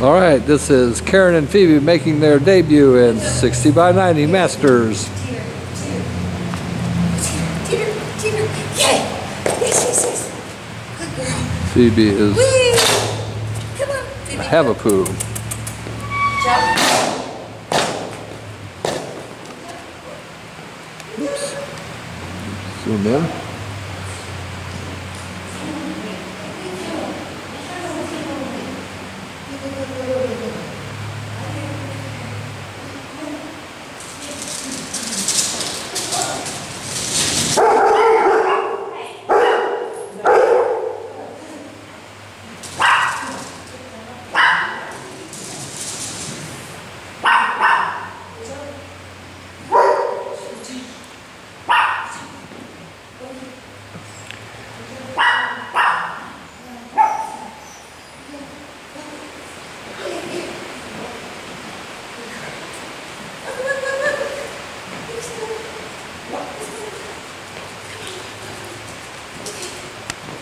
All right, this is Karen and Phoebe making their debut in 60 by 90 Masters. Teeter, teeter, teeter, yay! Yes, yes, yes. Good girl. Phoebe is Whee! Come on, a Phoebe. Havapoo. Jump. Zoom in.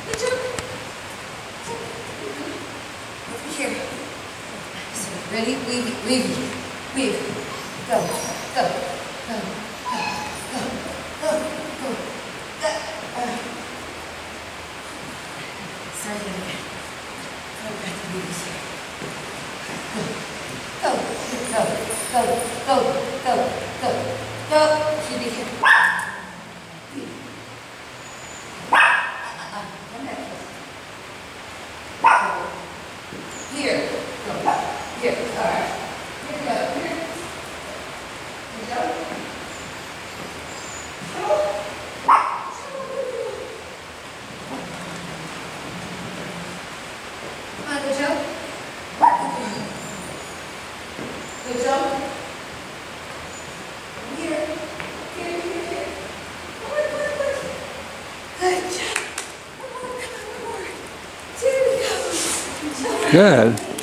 Good job. Over here. So, ready? Weave, weave, weave. Go, go, go, go, go, go, go. Go. Uh. Start it again. Go back to here. Go, go, go, go, go, go, go, go. Phoebe here. Weave. Uh-uh, come back. Here, go, here, all right. Here we go, here. Good job. Come on, good job. Good job. Here, here, here, here. Come on, come on, come on. Good job. One more, come on, one more. Two, go. Good job. Good.